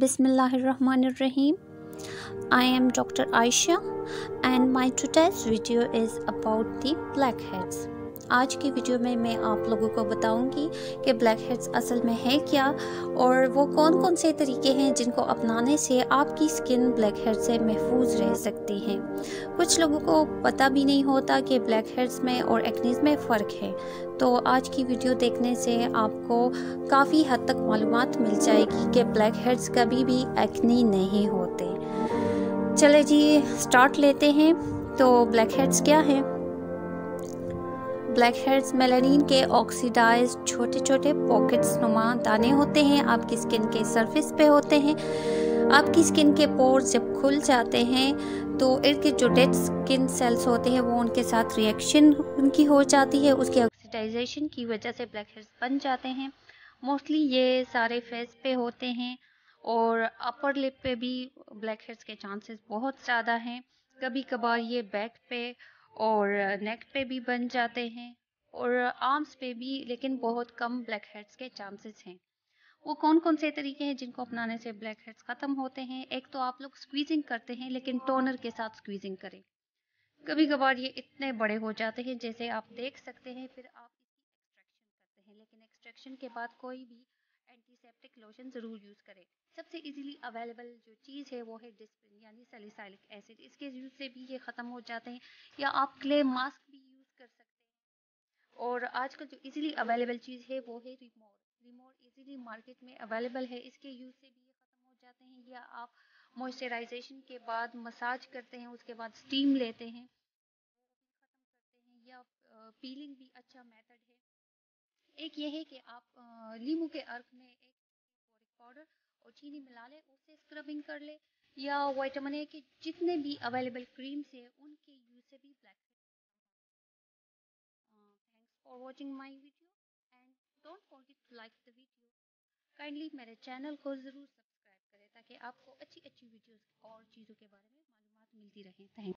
Bismillahirrahmanirrahim. I am Dr. Aisha and my today's video is about the blackheads. आज की video में मैं आप लोगों को बताऊँगी कि ब्लैक हेड्स असल में है क्या और वो कौन कौन से तरीके हैं जिनको अपनाने से आपकी स्किन ब्लैक हेड से महफूज रह सकती है। कुछ लोगों को पता भी नहीं होता कि ब्लैक हेड्स में और एक्नीज में फ़र्क है तो आज की वीडियो देखने से आपको काफ़ी हद तक मालूम मिल जाएगी कि ब्लैक हेड्स कभी भी एक्नी नहीं होते। चले जी स्टार्ट लेते हैं तो ब्लैक हेड्स क्या हैं? ब्लैक हेड्स मेलानिन के ऑक्सीडाइज छोटे छोटे पॉकेट्स नुमा दाने होते हैं। आपकी स्किन के सरफेस पे होते हैं। आपकी स्किन के पोर्स जब खुल जाते हैं तो इर्द के जो डेड स्किन सेल्स होते हैं, वो उनके साथ रिएक्शन उनकी हो जाती है। उसके ऑक्सीडाइजेशन की वजह से ब्लैक हेड्स बन जाते हैं। मोस्टली ये सारे फेस पे होते हैं और अपर लिप पे भी ब्लैक हेड्स के चांसेस बहुत ज़्यादा हैं। कभी कभार ये बैक पे और नेक पे भी बन जाते हैं और आर्म्स पे भी, लेकिन बहुत कम ब्लैक हेड्स के चांसेस हैं। वो कौन कौन से तरीके हैं जिनको अपनाने से ब्लैक हेड्स ख़त्म होते हैं? एक तो आप लोग स्क्वीजिंग करते हैं, लेकिन टोनर के साथ स्क्वीजिंग करें। कभी कभार ये इतने बड़े हो जाते हैं, जैसे आप देख सकते हैं, फिर आप इसकी एक्सट्रैक्शन करते हैं, लेकिन एक्सट्रैक्शन के बाद कोई भी एंटीसेप्टिक लोशन ज़रूर यूज़ करें। सबसे इजीली अवेलेबल जो चीज़ है वो है डिस्प्रिन यानी सैलिसाइलिक एसिड इसके यूज़ से भी ये ख़त्म हो जाते हैं, या आप क्ले मास्क भी यूज़ कर सकते हैं। और आजकल जो इजीली अवेलेबल चीज़ है वो है रिमोर रिमोर इजीली मार्केट में अवेलेबल है, इसके यूज़ से भी ये ख़त्म हो जाते हैं, या आप मॉइस्चराइजेशन के बाद मसाज करते हैं, उसके बाद स्टीम लेते हैं ख़त्म करते हैं या पीलिंग भी अच्छा मेथड है। एक ये है कि आप लीमू के अर्क में एक पाउडर और चीनी मिला ले उससे स्क्रबिंग कर ले। या वाइटामिन ए के जितने भी अवेलेबल क्रीम्स है, उनके यूज़ से भी black thanks for watching my video and don't forget to like the video kindly मेरे चैनल को ज़रूर सब्सक्राइब करें ताकि आपको अच्छी अच्छी वीडियोस और चीज़ों के बारे में मालूम मिलती रहे। थैंक